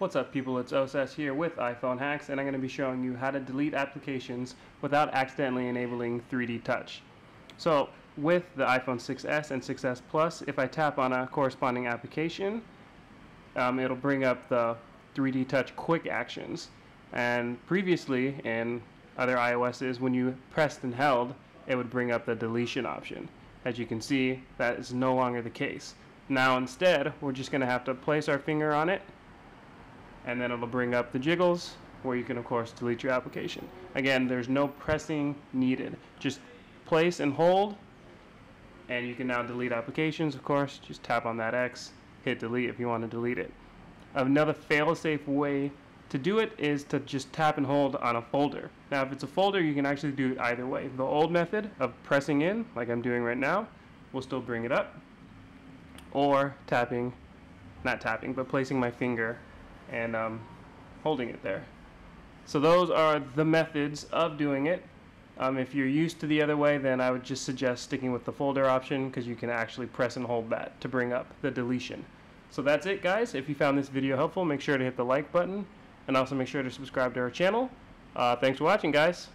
What's up people, it's OSS here with iPhone Hacks and I'm going to be showing you how to delete applications without accidentally enabling 3D touch. So with the iPhone 6s and 6s Plus, if I tap on a corresponding application, um, it'll bring up the 3D touch quick actions. And previously in other iOSs, when you pressed and held, it would bring up the deletion option. As you can see, that is no longer the case. Now instead, we're just going to have to place our finger on it and then it'll bring up the jiggles where you can of course delete your application. Again, there's no pressing needed. Just place and hold and you can now delete applications of course. Just tap on that X, hit delete if you want to delete it. Another fail-safe way to do it is to just tap and hold on a folder. Now if it's a folder you can actually do it either way. The old method of pressing in like I'm doing right now will still bring it up or tapping, not tapping, but placing my finger and um, holding it there. So those are the methods of doing it. Um, if you're used to the other way, then I would just suggest sticking with the folder option because you can actually press and hold that to bring up the deletion. So that's it guys. If you found this video helpful, make sure to hit the like button and also make sure to subscribe to our channel. Uh, thanks for watching guys.